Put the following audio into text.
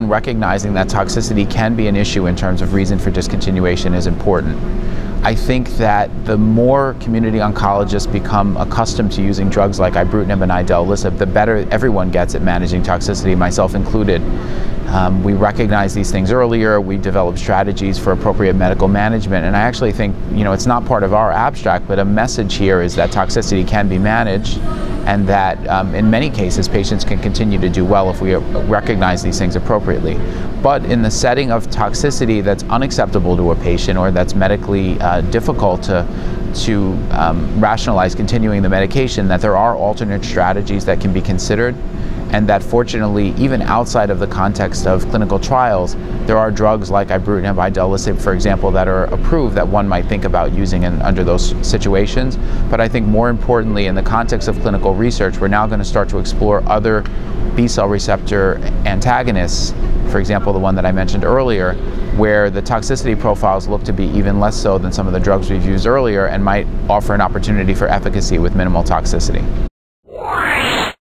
Recognizing that toxicity can be an issue in terms of reason for discontinuation is important. I think that the more community oncologists become accustomed to using drugs like ibrutinib and idelalisib, the better everyone gets at managing toxicity, myself included. Um, we recognize these things earlier, we develop strategies for appropriate medical management, and I actually think, you know, it's not part of our abstract, but a message here is that toxicity can be managed and that um, in many cases patients can continue to do well if we recognize these things appropriately. But in the setting of toxicity that's unacceptable to a patient or that's medically uh, difficult to, to um, rationalize continuing the medication, that there are alternate strategies that can be considered and that fortunately, even outside of the context of clinical trials, there are drugs like ibrutinib, idelalisib, for example, that are approved that one might think about using in, under those situations. But I think more importantly, in the context of clinical research, we're now going to start to explore other B cell receptor antagonists, for example, the one that I mentioned earlier, where the toxicity profiles look to be even less so than some of the drugs we've used earlier and might offer an opportunity for efficacy with minimal toxicity.